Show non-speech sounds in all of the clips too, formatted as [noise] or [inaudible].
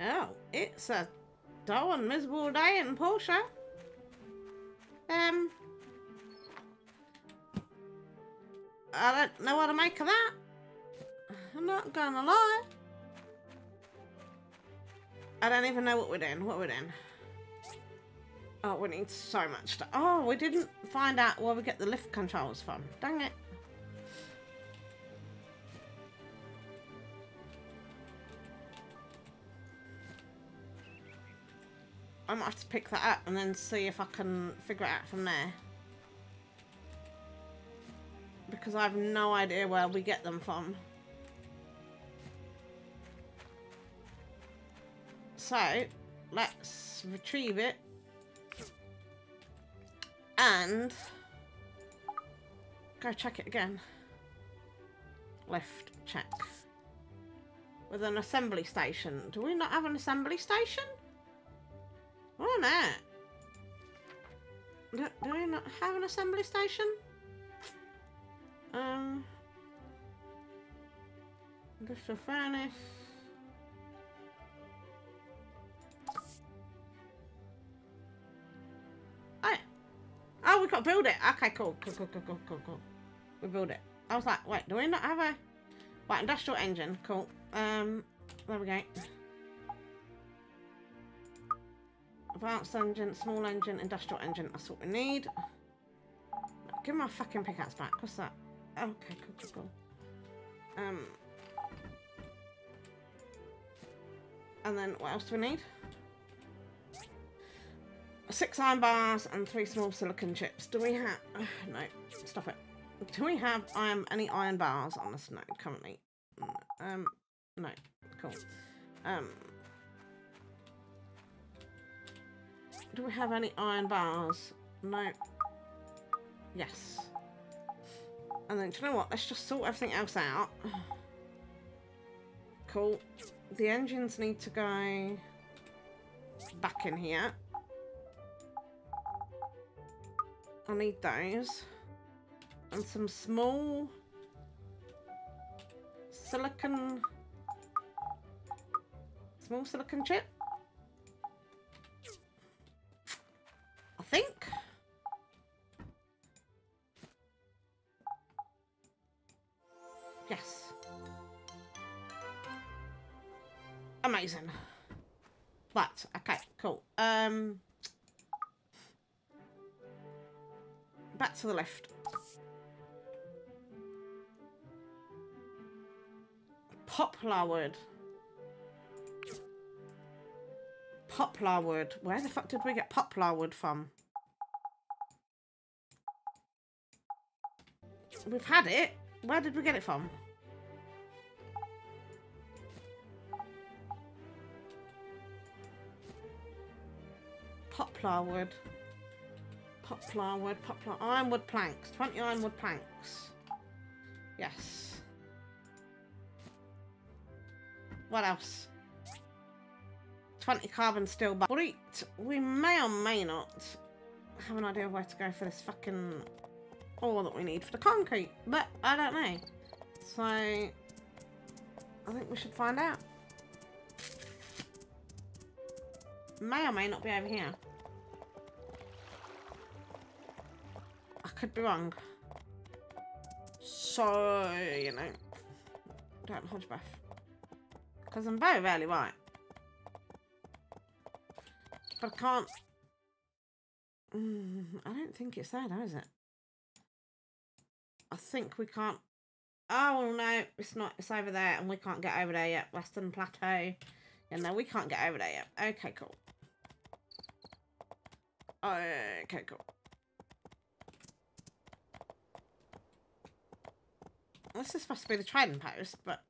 Oh, it's a dull and miserable day in Portia. Um, I don't know what to make of that. I'm not gonna lie. I don't even know what we're doing. What we're doing. Oh, we need so much stuff. Oh, we didn't find out where we get the lift controls from. Dang it. I might have to pick that up and then see if I can figure it out from there. Because I have no idea where we get them from. So, let's retrieve it. And go check it again. Left check. With an assembly station. Do we not have an assembly station? Oh no. Do, do we not have an assembly station? Um. Industrial furnace. Oh. Oh, we got to build it. Okay, cool. Cool, cool, cool, cool, cool, cool. We build it. I was like, wait, do we not have a... Right, industrial engine. Cool. Um, there we go. Advanced engine, small engine, industrial engine. That's what we need. Give my fucking pickaxe back. What's that? Okay, cool, cool, cool. Um, and then what else do we need? Six iron bars and three small silicon chips. Do we have... [sighs] No, stop it. Do we have um, any iron bars on us? No, currently. Um, no. Cool. Um, do we have any iron bars? No. Yes. And then, do you know what? Let's just sort everything else out. Cool. The engines need to go back in here. I need those. And some small silicon small silicon chip. Wood. Poplar wood. Where the fuck did we get poplar wood from? We've had it. Where did we get it from? Poplar wood. Poplar wood, poplar, ironwood planks. 20 ironwood planks. Yes. What else? 20 carbon steel. Great. We may or may not have an idea of where to go for this fucking ore that we need for the concrete. But I don't know. So, I think we should find out. May or may not be over here. I could be wrong. So, you know, don't hold your breath. Because I'm very rarely right. But I can't... Mm, [sighs] I don't think it's there though, is it? I think we can't... Oh, no, it's not. It's over there and we can't get over there yet. Western Plateau. Yeah, no, we can't get over there yet. Okay, cool. Okay, cool. This is supposed to be the trading post, but...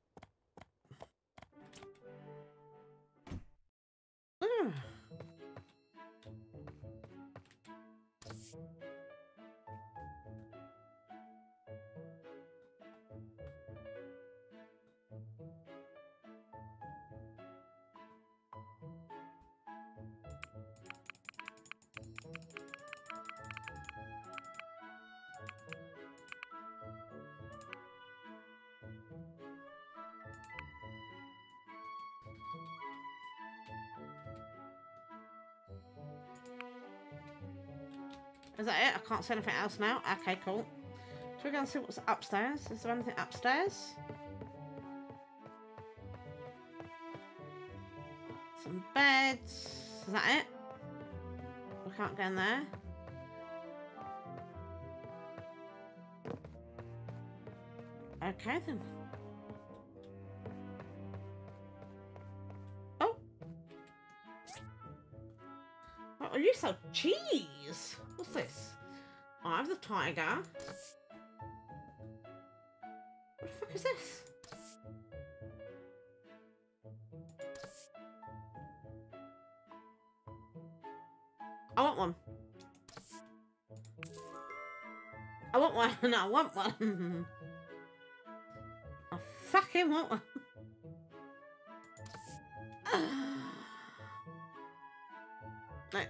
Is that it? I can't see anything else now. Okay, cool. So we're going to see what's upstairs? Is there anything upstairs? Some beds. Is that it? We can't go in there. Okay then. Oh. Are you so cheese. Tiger. What the fuck is this? I want one. I want one. [laughs] I want one. [laughs] I fucking want one. [sighs] no.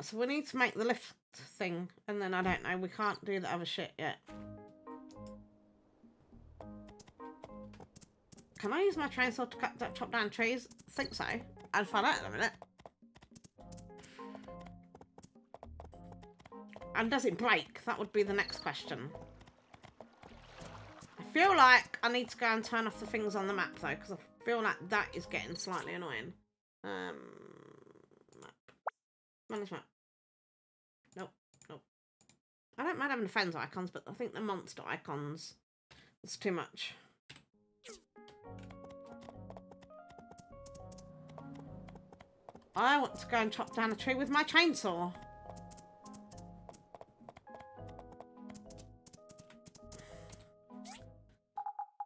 So we need to make the lift thing, and then I don't know, we can't do the other shit yet. Can I use my chainsaw to cut chop down trees? I think so. I'll find out in a minute. And does it break? That would be the next question. I feel like I need to go and turn off the things on the map though, because I feel like that is getting slightly annoying. Um. Manage map. Nope, nope. I don't mind having friends icons, but I think the monster icons, it's too much. I want to go and chop down a tree with my chainsaw.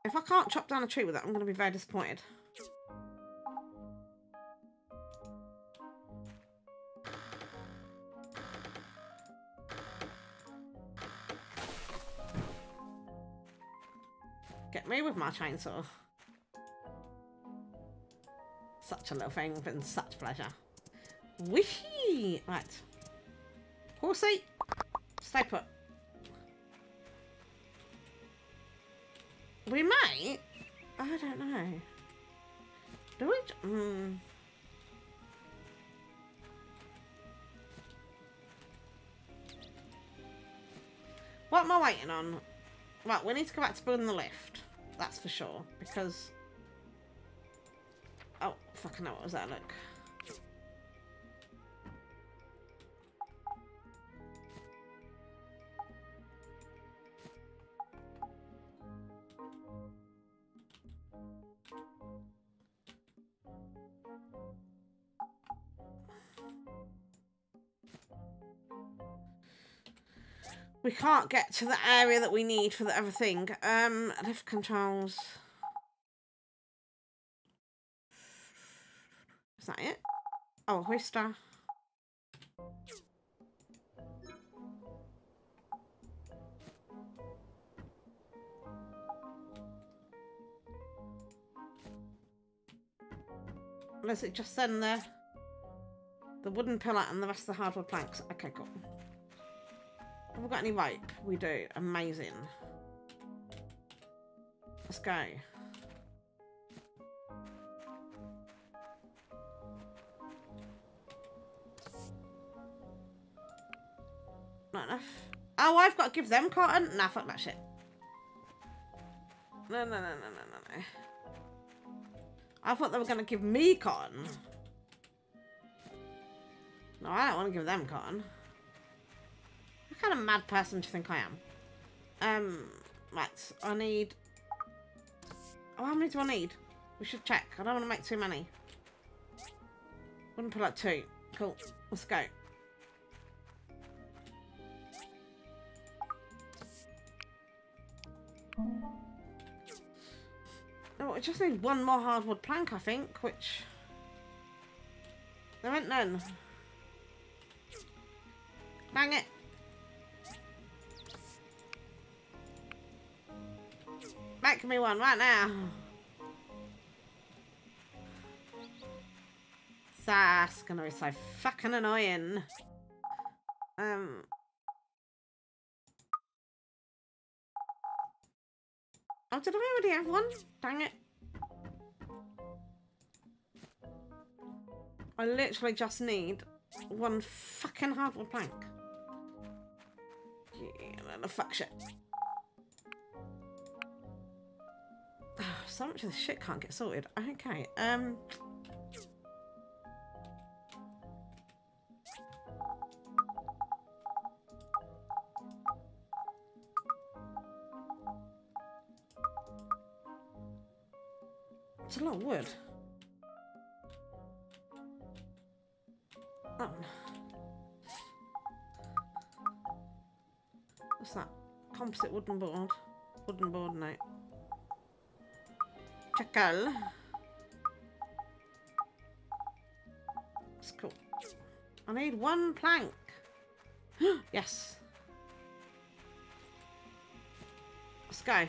If I can't chop down a tree with it, I'm going to be very disappointed. Me with my chainsaw. Such a little thing, been such pleasure. Whee! Right. Horsey, stay put. We might. I don't know. Do we? Mm. What am I waiting on? Right, we need to go back to building the lift. That's for sure. Because... Oh, fucking hell, what was that look? We can't get to the area that we need for the other thing. Um, lift controls. Is that it? Oh, hoister. Unless it just send the the wooden pillar and the rest of the hardwood planks. Okay, cool. Have we got any rope? We do. Amazing. Let's go. Not enough. Oh, I've got to give them cotton? Nah, fuck that shit. No, no, no, no, no, no, no. I thought they were going to give me cotton. No, I don't want to give them cotton. Kind of mad person do you think I am? Um, right, I need... Oh, how many do I need? We should check. I don't want to make too many. Wouldn't put like two. Cool. Let's go. Oh, I just need one more hardwood plank, I think, which... There ain't none. Dang it. Make me one right now. That's gonna be so fucking annoying. Um. Oh, did I already have one? Dang it. I literally just need one fucking hardwood plank. Yeah, and the fuck shit. So much of this shit can't get sorted. Okay, um... It's a lot of wood. Oh. What's that? Composite wooden board. Wooden board, no. Chacal. That's cool. I need one plank. [gasps] yes. Let's go.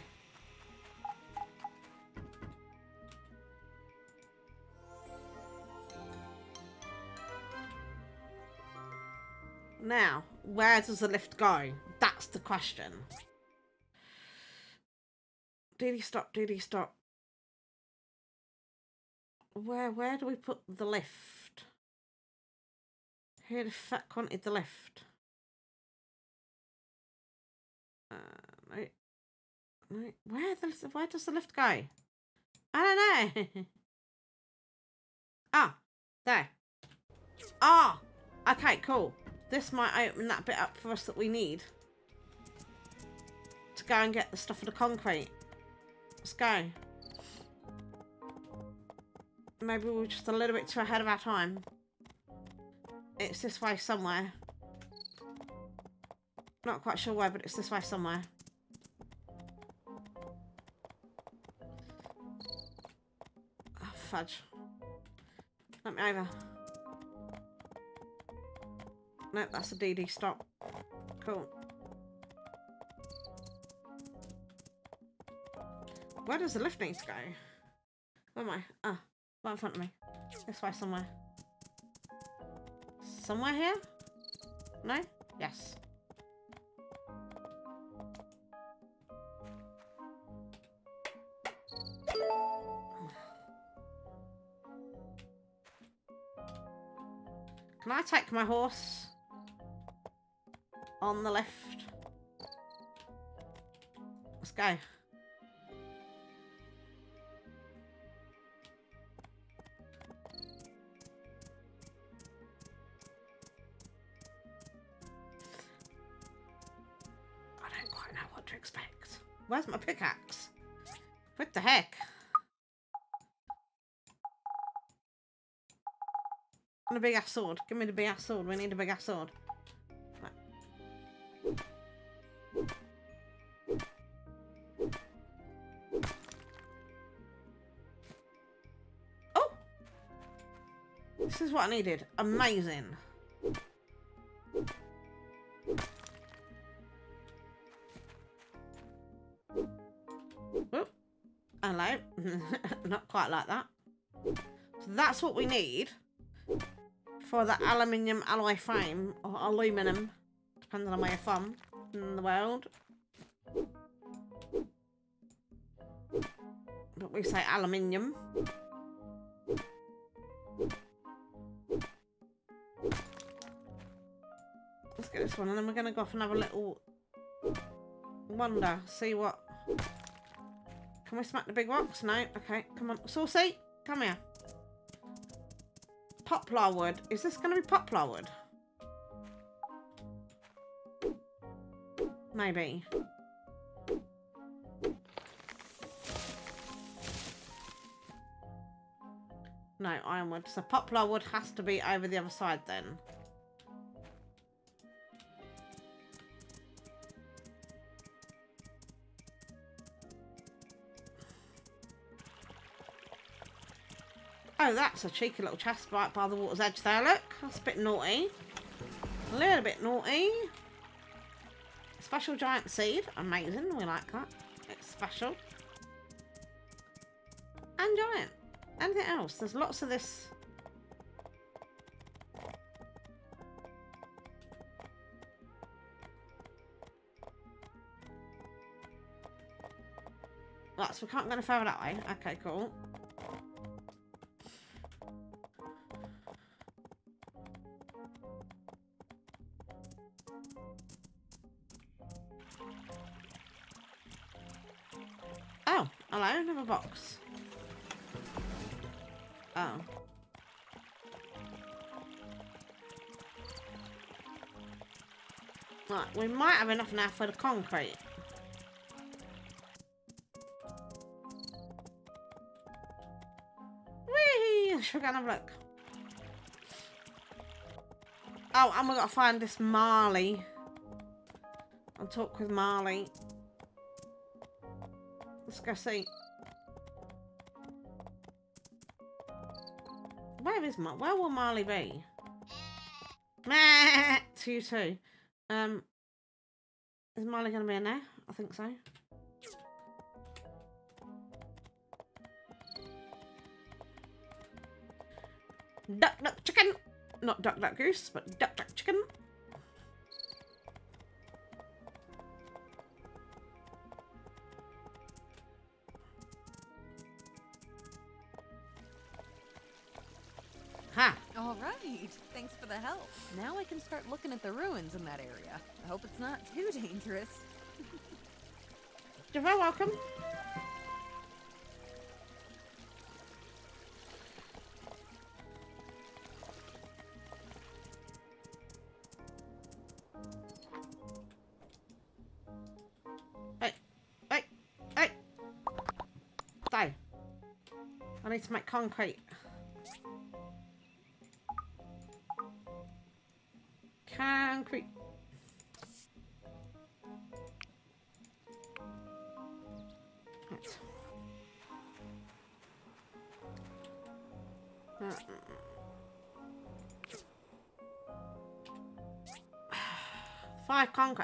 Now, where does the lift go? That's the question. Did stop? Did stop? Where where do we put the lift? Who the fuck wanted the lift? Uh, no. No. Where the where does the lift go? I don't know. [laughs] ah, there. Ah, okay, cool. This might open that bit up for us that we need. To go and get the stuff for the concrete. Let's go. Maybe we are just a little bit too ahead of our time. It's this way somewhere. Not quite sure where, but it's this way somewhere. Oh, fudge. Let me over. Nope, that's a DD stop. Cool. Where does the lift need to go? Where am I? Ah, right in front of me. This way somewhere. Somewhere here? No? Yes. Can I take my horse? on the left. Let's go. Where's my pickaxe? What the heck? And a big ass sword. Give me the big ass sword. We need a big ass sword. Oh This is what I needed. Amazing. Quite like that. So that's what we need for the aluminium alloy frame, or aluminum, depending on where you're from in the world. But we say aluminium. Let's get this one and then we're going to go off and have a little wander. See what... Can we smack the big rocks? No? Okay, come on. Saucy, come here. Poplar wood. Is this going to be poplar wood? Maybe. No, ironwood. So poplar wood has to be over the other side then. That's a cheeky little chest right by the water's edge there, look. That's a bit naughty. A little bit naughty. Special giant seed. Amazing. We like that. It's special. And giant. Anything else? There's lots of this. Right, so we can't go any further that way. Okay, cool. Right, we might have enough now for the concrete. Whee! Should we go and have a look? Oh, and we got to find this Marley. And talk with Marley. Let's go see. Where is Mar? Where will Marley be? Meh! Two two. Um, is Marley going to be in there? I think so. Duck, duck, chicken. Not duck, duck, goose, but duck, duck, chicken. Right. Thanks for the help. Now I can start looking at the ruins in that area. I hope it's not too dangerous. You're very welcome. Hey, hey, hey. Stay. I need to make. Concrete.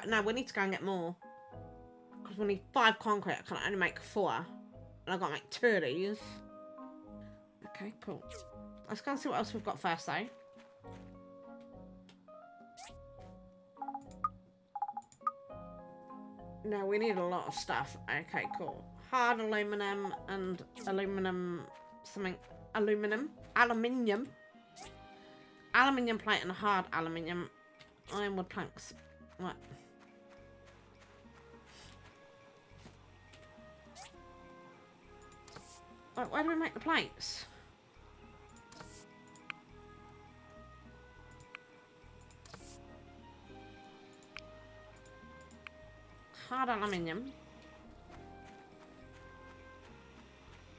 No, we need to go and get more. Because we need five concrete. I can only make four. And I've got to make two of these. Okay, cool. Let's go and see what else we've got first, though. No, we need a lot of stuff. Okay, cool. Hard aluminum and aluminum something. Aluminum. Aluminium. Aluminium plate and hard aluminium. Ironwood planks. What? Wait, where do we make the plates? hard aluminium.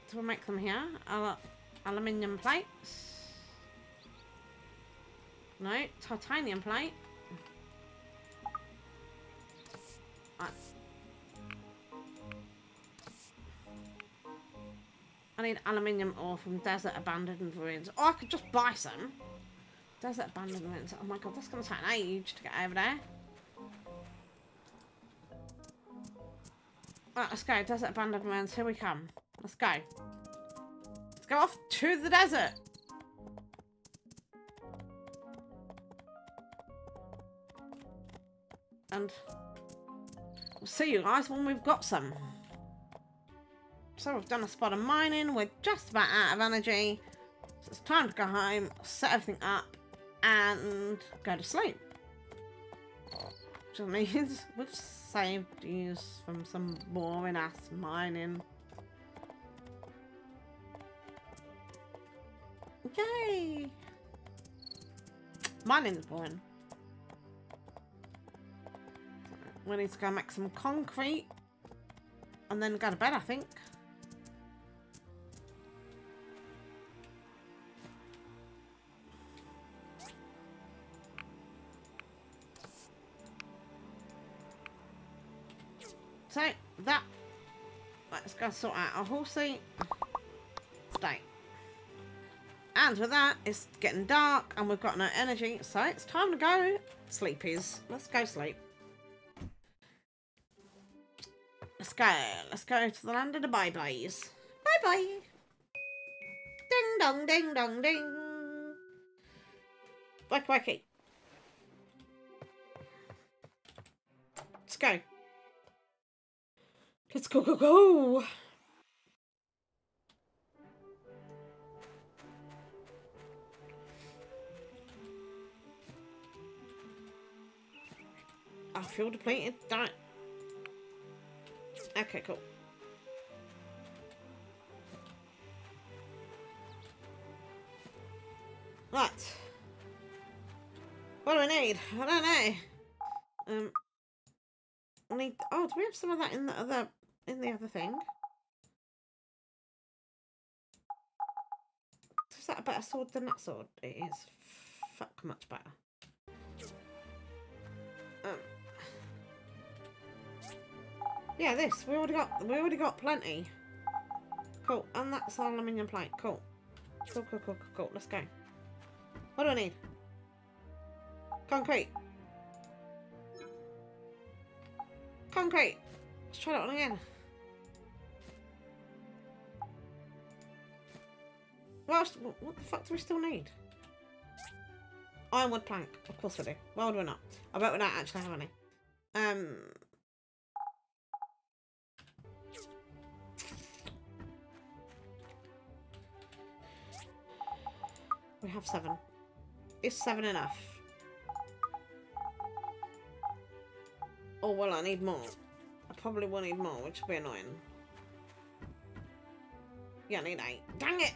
So we'll make them here. Al aluminium plates. No, titanium plate. Aluminium ore from desert abandoned ruins. Or I could just buy some. Desert abandoned ruins. Oh my god, that's going to take an age to get over there. Right, let's go. Desert abandoned ruins. Here we come. Let's go. Let's go off to the desert. And we'll see you guys when we've got some. So we've done a spot of mining. We're just about out of energy. So it's time to go home, set everything up, and go to sleep. Which means [laughs] we've saved use from some boring ass mining. Yay! Mining's boring. We need to go make some concrete and then go to bed, I think. So, that... Let's go sort out our horsey. Stay. And with that, it's getting dark and we've got no energy, so it's time to go sleepies. Let's go sleep. Let's go. Let's go to the land of the bye-byes. Bye-bye. Ding dong, ding dong, ding. Wacky wacky. Let's go. Let's go, go, go! I feel depleted. Damn. Okay, cool. Right. What do I need? I don't know. Um, I need... Oh, do we have some of that in the other in the other thing? Is that a better sword than that sword? It is. Fuck, much better. Um. Yeah, this. We already got. We already got plenty. Cool. And that's aluminium plate. Cool. Cool, cool, cool, cool, cool. Let's go. What do I need? Concrete. Concrete. Let's try that one again. What, else, what the fuck do we still need? Ironwood plank. Of course we do. Why would we not? I bet we don't actually have any. Um... We have seven. Is seven enough? Oh, well, I need more. Probably will need more, which will be annoying. Yeah, I need eight. Dang it!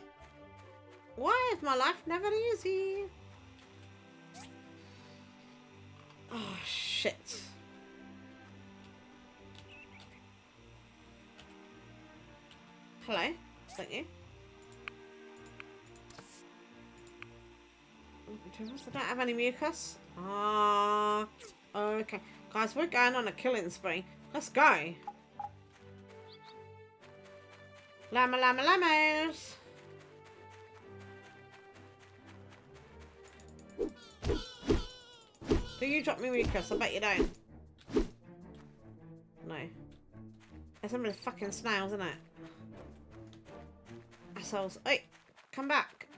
Why is my life never easy? Oh, shit. Hello? Thank you. I don't have any mucus. Ah, okay. Guys, we're going on a killing spree. Let's go. Llama, llama, llamas. Do you drop me mucus? I bet you don't. No. There's some of the fucking snails, isn't it? Assholes. Hey, come back.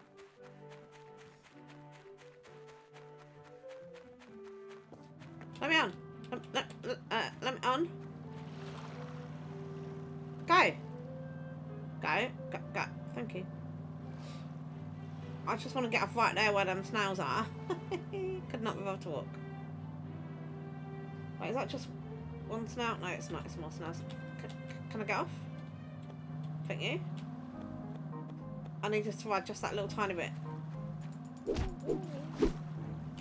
Let me on. Let, let, uh, let me on. I just want to get off right there where them snails are. [laughs] Could not be able to walk. Wait, is that just one snail? No, it's not. It's more snails. Can, can I get off? Thank you. I need to ride just that little tiny bit.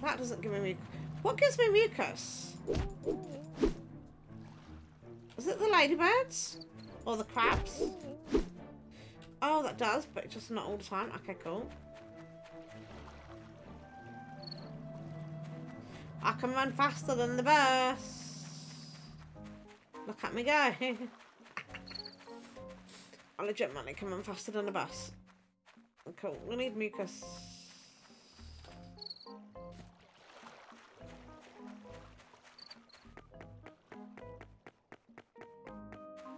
That doesn't give me... What gives me mucus? Is it the ladybirds? Or the crabs? Oh, that does, but it's just not all the time. Okay, cool. I can run faster than the bus. Look at me go. [laughs] I legitimately can run faster than the bus. Cool. We need mucus.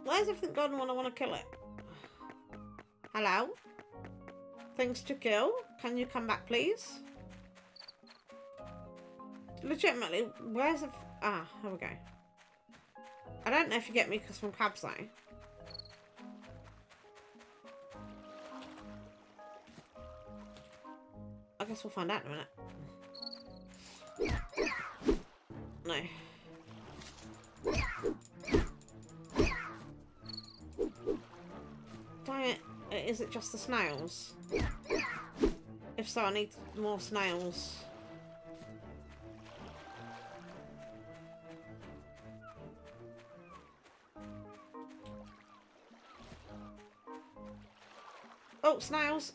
Where's everything gone when I want to kill it? Hello? Things to kill? Can you come back, please? Legitimately, where's the... Ah, here we go. I don't know if you get mucus from crabs, though. I guess we'll find out in a minute. No. Dang it. Is it just the snails? If so, I need more snails. Oh, snails!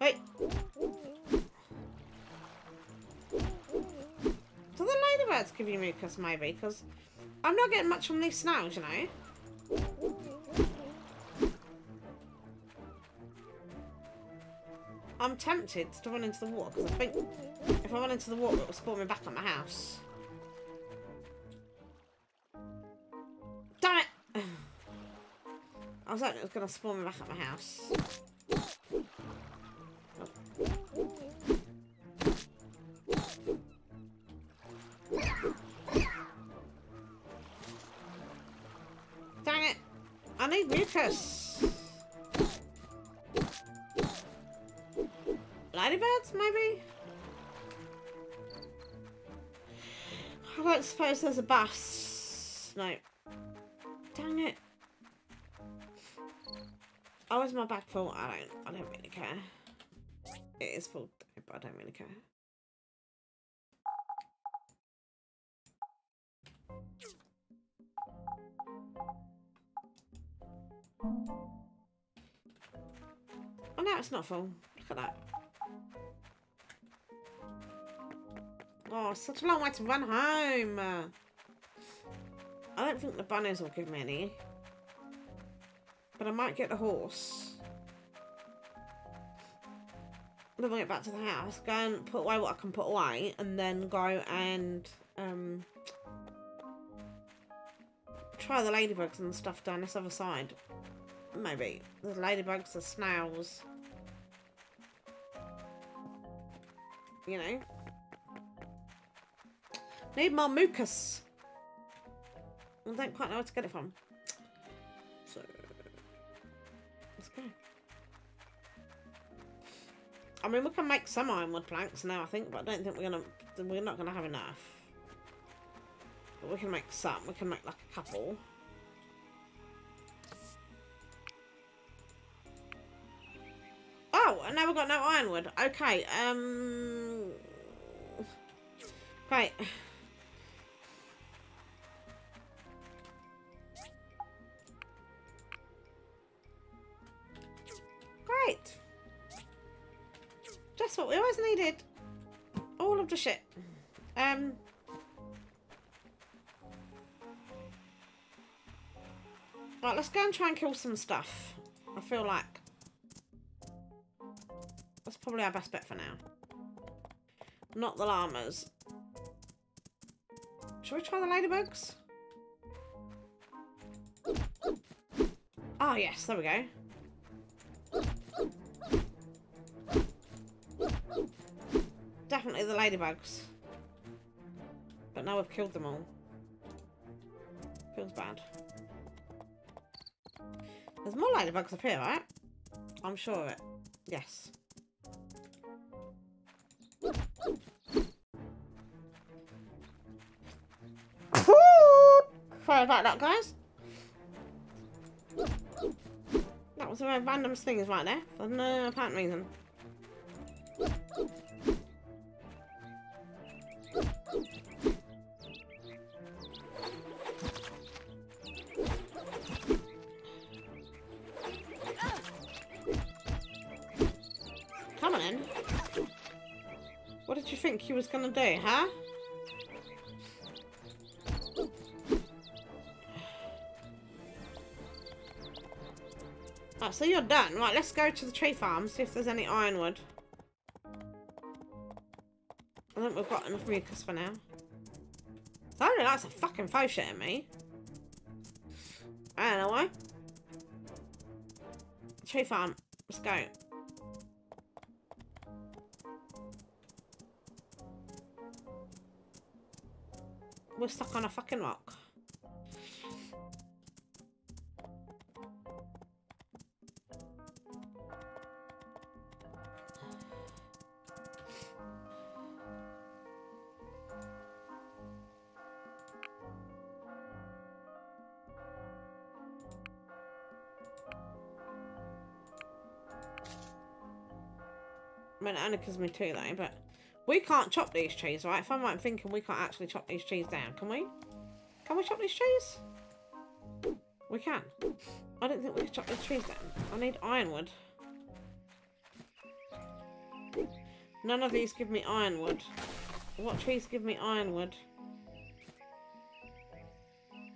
Wait. Do the ladybirds give you mucus, maybe? Because I'm not getting much from these snails, you know. I'm tempted to run into the water because I think if I run into the water it will spawn me back at my house. Was hoping it was going to spawn me back at my house. Dang it! I need mucus! Ladybirds, maybe? I don't suppose there's a bus. No. Dang it. Oh, is my back full? I don't, I don't really care. It is full, but I don't really care. Oh no, it's not full. Look at that. Oh, such a long way to run home. I don't think the bunnies will give me any. But I might get the horse. Then we'll get back to the house, go and put away what I can put away, and then go and um, try the ladybugs and stuff down this other side. Maybe. The ladybugs, the snails. You know. Need more mucus. I don't quite know where to get it from. I mean, we can make some ironwood planks now, I think, but I don't think we're gonna. We're not gonna have enough. But we can make some. We can make like a couple. Oh, and now we've got no ironwood. Okay. Um. [sighs] Right. What we always needed. All of the shit. Um. Right, let's go and try and kill some stuff. I feel like that's probably our best bet for now. Not the llamas. Should we try the ladybugs? Oh yes, there we go. Definitely the ladybugs. But now I've killed them all. Feels bad. There's more ladybugs up here, right? I'm sure of it. Yes. Sorry about that, guys. That was very random thing right there, for no apparent reason. Gonna do, huh? so you're done. Right, let's go to the tree farm, see if there's any ironwood. I think we've got enough mucus for now. Somebody that's a fucking faux shit at me. I don't know why. Tree farm. Let's go. We're stuck on a fucking rock. I mean, me two though, but we can't chop these trees, right? If I'm right thinking, we can't actually chop these trees down, can we? Can we chop these trees? We can. I don't think we can chop these trees down. I need ironwood. None of these give me ironwood. What trees give me ironwood?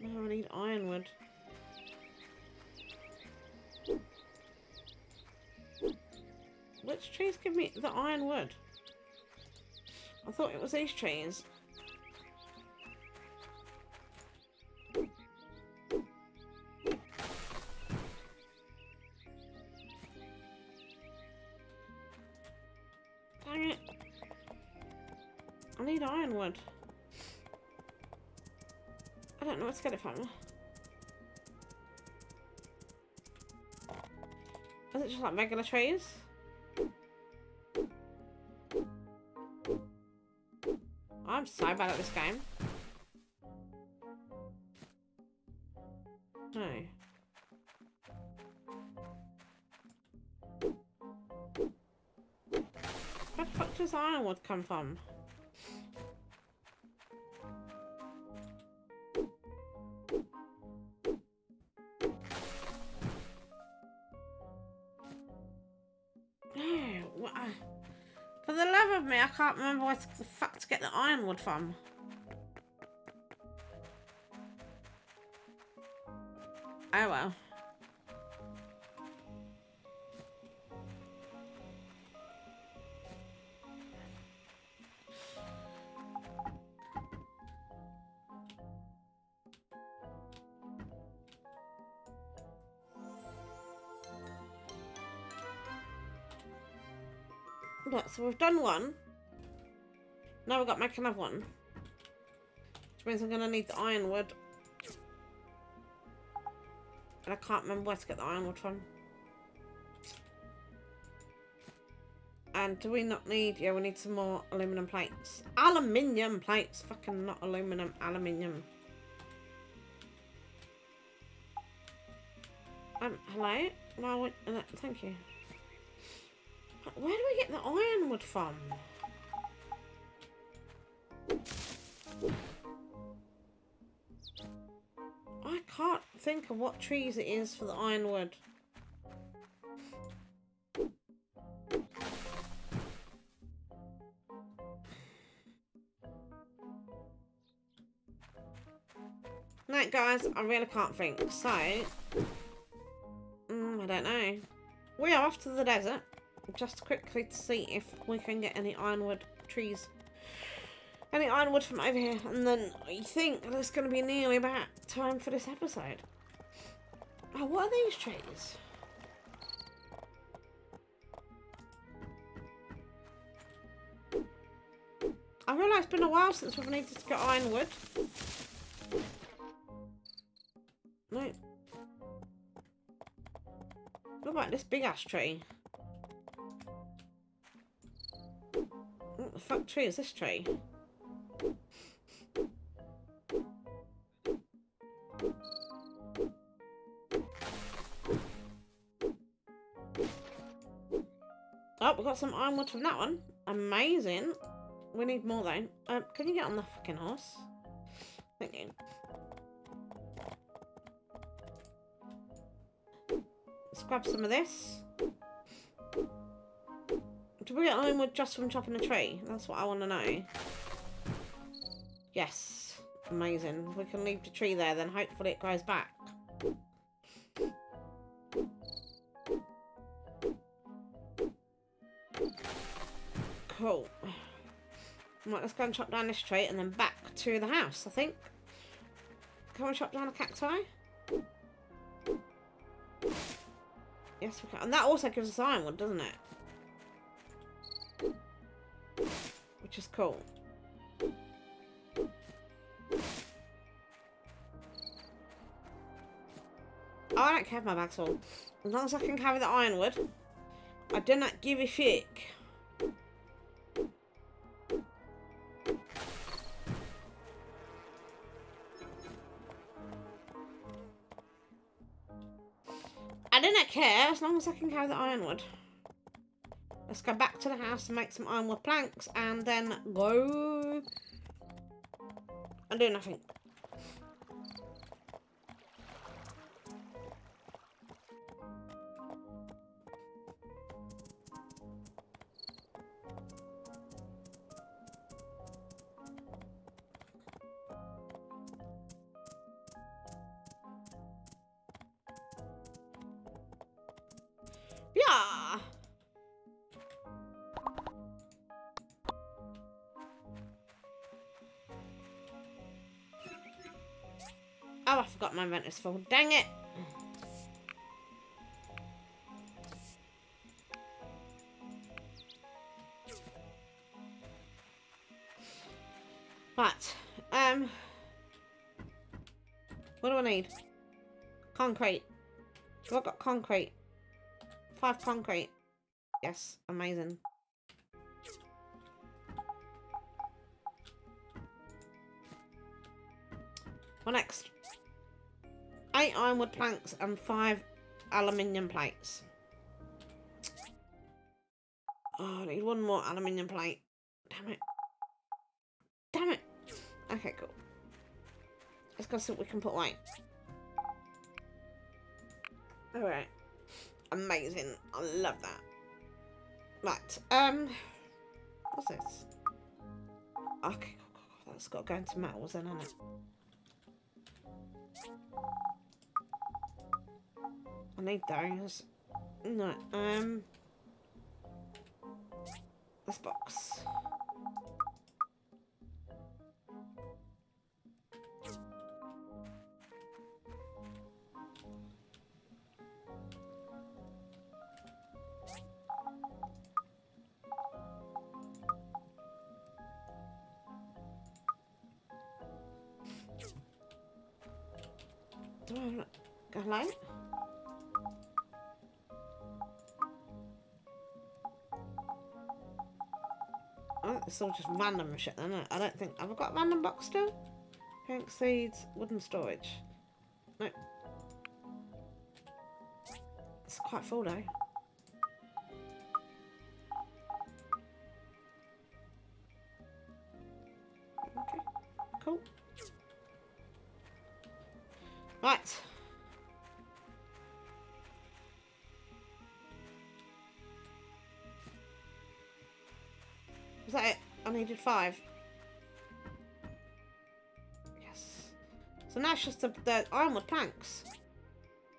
No, I need ironwood. Which trees give me the iron wood? I thought it was these trees. Dang it. I need ironwood. I don't know where to get it from. Is it just like regular trees? So about this game. No. Where the fuck does ironwood come from? For the love of me, I can't remember where the fuck to get the ironwood from. Oh well. So we've done one. Now we've got to make another one. Which means I'm going to need the ironwood. And I can't remember where to get the ironwood from. And do we not need... Yeah, we need some more aluminum plates. Aluminium plates! Fucking not aluminum, aluminium. Um, hello? Well, uh, thank you. Where do we get the ironwood from? I can't think of what trees it is for the ironwood. No, guys, I really can't think. So, mm, I don't know. We are off to the desert just quickly to see if we can get any ironwood trees. Any ironwood from over here, and then I think it's going to be nearly about time for this episode. Oh, what are these trees? I realise it's been a while since we've needed to get ironwood. No. What about this big ash tree? Fuck tree is this tree? Oh, we got some ironwood from that one. Amazing. We need more though. Um, can you get on the fucking horse? Thank you. Let's grab some of this. Do we get ironwood just from chopping a tree? That's what I want to know. Yes. Amazing. We can leave the tree there, then hopefully it grows back. Cool. Right, let's go and chop down this tree and then back to the house, I think. Can we chop down a cacti? Yes, we can. And that also gives us ironwood, doesn't it? Which is cool. I don't care if my bag's full. As long as I can carry the ironwood, I do not give a shit. I do not care as long as I can carry the ironwood. Let's go back to the house and make some ironwood planks and then go and do nothing. My vent is full. Dang it. Right. Um. What do I need? Concrete. Have I got concrete? Five concrete. Yes, amazing. What next? Eight ironwood planks and five aluminium plates. Oh, I need one more aluminium plate. Damn it. Damn it. Okay, cool. Let's go see what we can put away. Alright. Amazing. I love that. Right. Um. What's this? Okay. That's got to go into metals then, hasn't it? I need those. No. Um. This box. Do I have a it's all just random shit then. I don't think have I got a random box still? Pink seeds, wooden storage. No. It's quite full though. Okay, cool. Right. Was that it? Oh, I needed five. Yes. So now it's just the, the ironwood planks.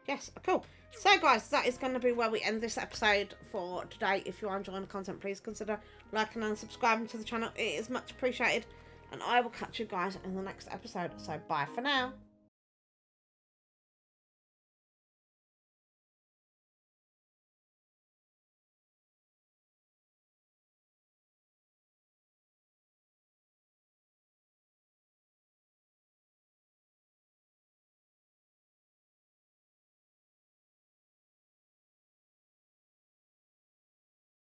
Yes, oh, cool. So guys, that is going to be where we end this episode for today. If you are enjoying the content, please consider liking and subscribing to the channel. It is much appreciated. And I will catch you guys in the next episode. So bye for now.